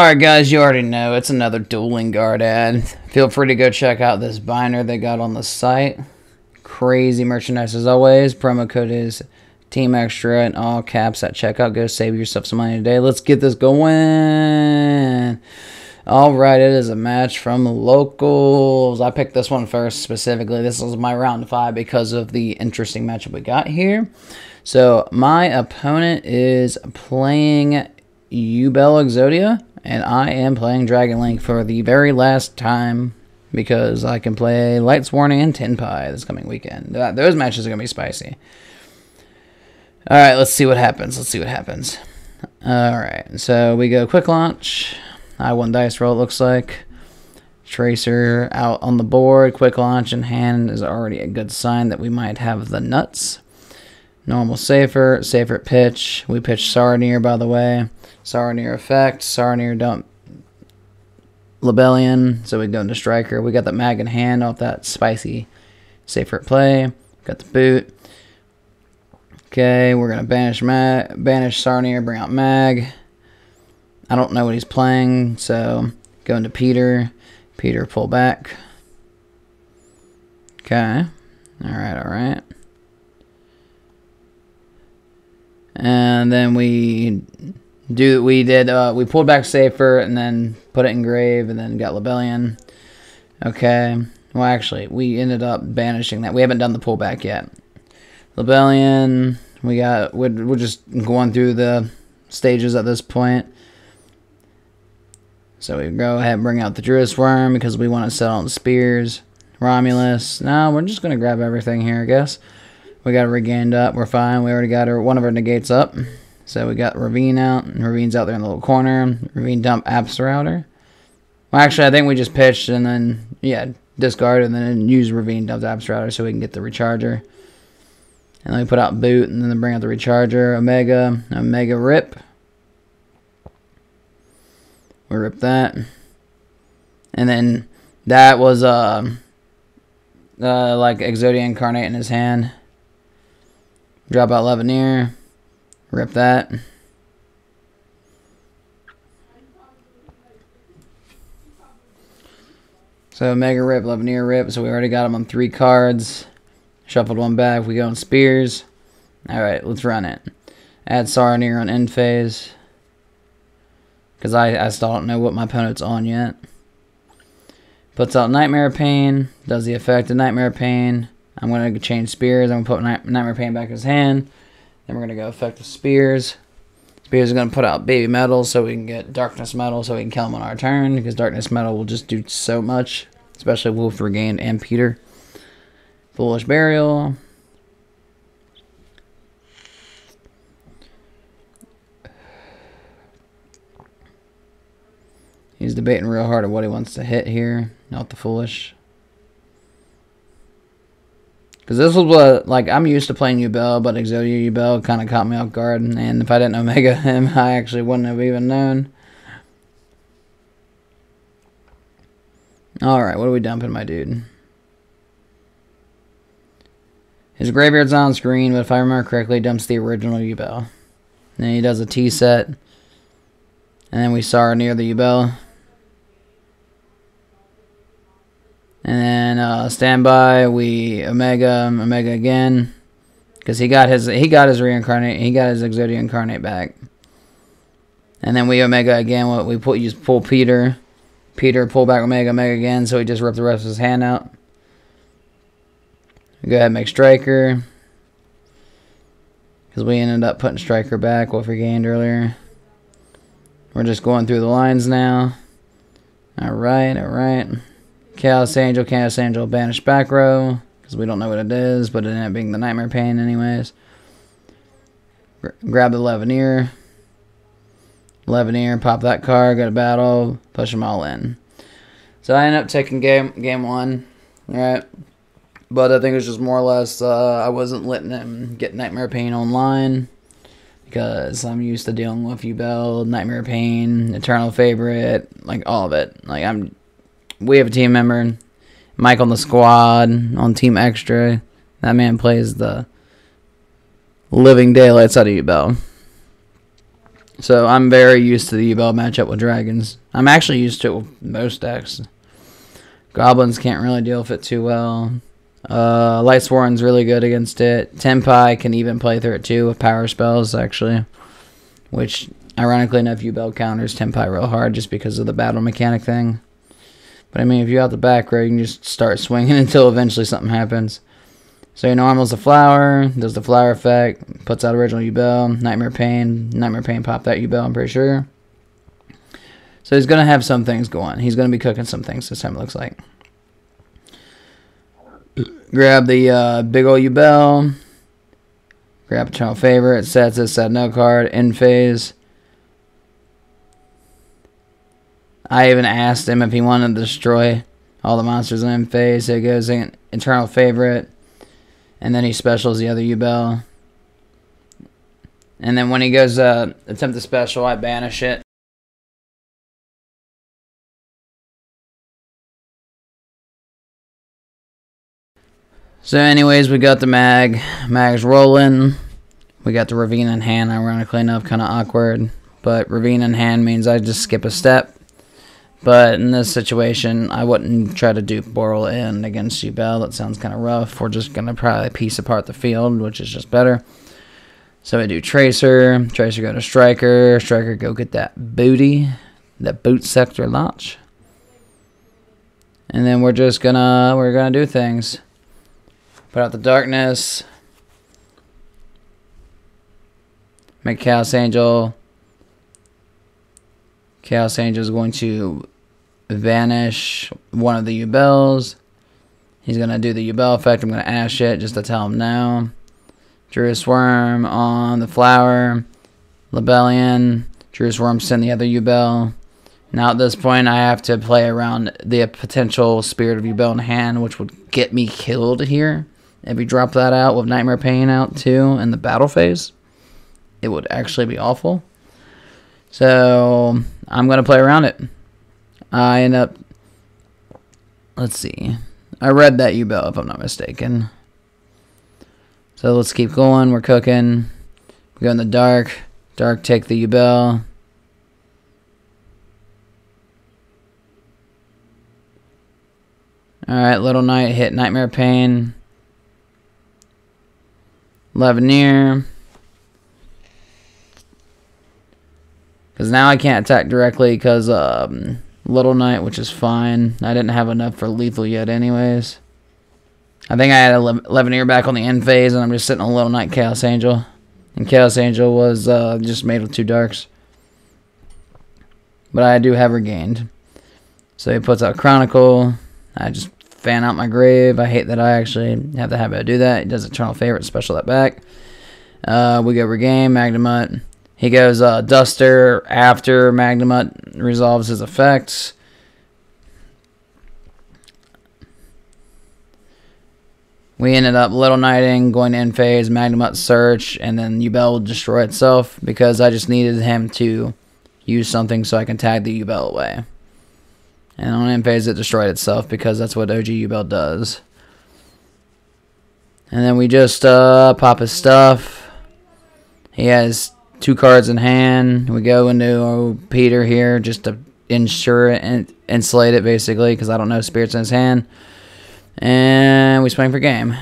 Alright guys, you already know, it's another Dueling Guard ad. Feel free to go check out this binder they got on the site. Crazy merchandise as always. Promo code is Team Xtra in all caps at checkout. Go save yourself some money today. Let's get this going. Alright, it is a match from locals. I picked this one first specifically. This was my round five because of the interesting matchup we got here. So my opponent is playing Yubel Exodia and I am playing Dragon Link for the very last time because I can play Lightsworn and Tenpai this coming weekend. Uh, those matches are going to be spicy. Alright, let's see what happens. Let's see what happens. Alright, so we go quick launch. I won dice roll, it looks like. Tracer out on the board. Quick launch in hand is already a good sign that we might have the nuts. Normal safer, safer pitch. We pitch Saronir, by the way. Saronir effect, Saronir dump Lubellion. So we go into striker. We got the mag in hand off that spicy safer play. Got the boot. Okay, we're gonna banish mag, banish Saronir, bring out mag. I don't know what he's playing, so go into Peter. Peter pull back. Okay. Alright, alright. And then we do we did uh, we pulled back safer and then put it in grave and then got Lubellion. Okay. Well, actually, we ended up banishing that. We haven't done the pullback yet. Lubellion. We got. We're, we're just going through the stages at this point. So we go ahead and bring out the Druiswurm because we want to set on spears. Romulus. No, we're just going to grab everything here, I guess. We got regained up. We're fine. We already got our one of our negates up. So we got Ravine out. And Ravine's out there in the little corner. Ravine dump Apps Absorouter. Well, actually, I think we just pitched and then, yeah, discard and then use Ravine dump Apps Absorouter so we can get the Recharger. And then we put out Boot and then bring out the Recharger. Omega. Omega Rip. We rip that. And then that was, uh, uh, like Exodia Incarnate in his hand. Drop out Levineer. Rip that. So Mega Rip, Levineer Rip. So we already got him on three cards. Shuffled one back. We go on Spears. Alright, let's run it. Add Saronir on end phase. Because I, I still don't know what my opponent's on yet. Puts out Nightmare Pain. Does the effect of Nightmare Pain. I'm going to change Spears. I'm going to put Nightmare Pain back in his hand. Then we're going to go effective Spears. Spears are going to put out Baby Metal so we can get Darkness Metal so we can kill him on our turn. Because Darkness Metal will just do so much. Especially Wolf Regained and Peter. Foolish Burial. He's debating real hard on what he wants to hit here. Not the Foolish. Because this was what, like, I'm used to playing Yubel, but Exodia Yubel kind of caught me off guard. And if I didn't Omega him, I actually wouldn't have even known. Alright, what are we dumping, my dude? His graveyard's on screen, but if I remember correctly, dumps the original Yubel. Then he does a T set. And then we Saronir the Yubel. And uh, standby, we Omega, Omega again, because he got his he got his reincarnate, he got his Exodia incarnate back. And then we Omega again. What we pull, just pull Peter, Peter pull back Omega, Omega again. So he just ripped the rest of his hand out. We go ahead and make Striker. Because we ended up putting Striker back, what we gained earlier. We're just going through the lines now. Alright, alright. Chaos Angel, Chaos Angel, Banish back row. Because we don't know what it is, but it ended up being the Nightmare Pain anyways. grab the Levineer. Levineer, pop that card, go to battle, push them all in. So I ended up taking game game one. Alright. But I think it was just more or less uh, I wasn't letting him get Nightmare Pain online. Because I'm used to dealing with Yubel, Nightmare Pain, Eternal Favorite, like all of it. Like I'm we have a team member. Mike on the squad on Team Xtra. That man plays the living daylights out of Yubel. So I'm very used to the Yubel matchup with dragons. I'm actually used to it with most decks. Goblins can't really deal with it too well. Uh, Lightsworn's really good against it. Tenpai can even play through it too with power spells, actually. Which, ironically enough, Yubel counters Tenpai real hard just because of the battle mechanic thing. But I mean, if you're out the back row, you can just start swinging until eventually something happens. So your normal's the flower, does the flower effect, puts out original Yubel, Nightmare Pain, Nightmare Pain pop that Yubel, I'm pretty sure. So he's going to have some things going. He's going to be cooking some things this time, it looks like. Grab the uh, big ol' Yubel. Grab a Eternal Favorite, sets it, set no card, in phase. I even asked him if he wanted to destroy all the monsters in phase. So he goes in eternal favorite. And then he specials the other Yubel. And then when he goes uh, attempt the special, I banish it. So anyways, we got the mag. Mag's rolling. We got the Ravine in hand, ironically enough, kind of awkward. But Ravine in hand means I just skip a step. But in this situation, I wouldn't try to do Boral in against Yubel. That sounds kind of rough. We're just going to probably piece apart the field, which is just better. So I do Tracer. Tracer go to Striker. Striker go get that booty. That boot sector launch. And then we're just gonna we're gonna do things. Put out the darkness. Make Chaos Angel. Chaos Angel is going to vanish one of the Yubels. He's going to do the Yubel effect. I'm going to ash it just to tell him now. Druiswurm on the flower. Lubellion. Drew a Swarm send the other Yubel. Now at this point, I have to play around the potential Spirit of Yubel in hand, which would get me killed here. If we drop that out with Nightmare Pain out too in the battle phase, it would actually be awful. So I'm going to play around it. I end up, let's see, I read that Yubel if I'm not mistaken. So let's keep going. We're cooking. We go in the dark. Dark take the Yubel. Alright, Little Knight hit Nightmare Pain. Levineer. Because now I can't attack directly because um, Little Knight, which is fine. I didn't have enough for lethal yet anyways. I think I had a Levineer back on the end phase, and I'm just sitting on Little Knight Chaos Angel. And Chaos Angel was uh, just made with two darks. But I do have regained. So he puts out Chronicle. I just fan out my grave. I hate that I actually have the habit to do that. He does Eternal Favorite, special that back. Uh, we go regain, Magnamut. He goes uh, Duster after Magnamut resolves his effects. We ended up Little Knighting, going to end phase, Magnamut search, and then Yubel will destroy itself because I just needed him to use something so I can tag the Yubel away. And on end phase, it destroyed itself because that's what OG Yubel does. And then we just uh, pop his stuff. He has two cards in hand. We go into oh, Peter here just to ensure it and insulate it basically because I don't know spirits in his hand. And we swing for game.